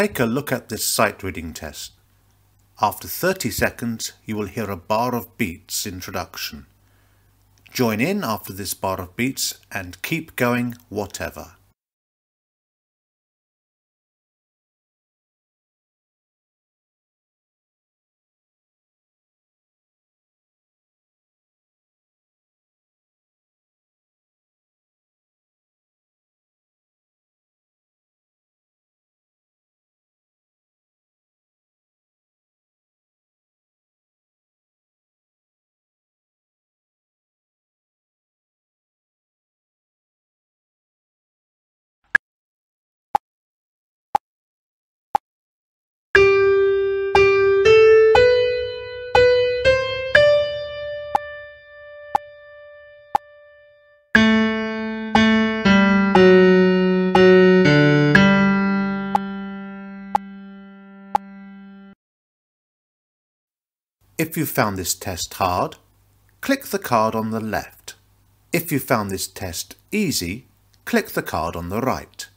take a look at this sight reading test. After 30 seconds, you will hear a bar of beats introduction. Join in after this bar of beats and keep going whatever. If you found this test hard, click the card on the left. If you found this test easy, click the card on the right.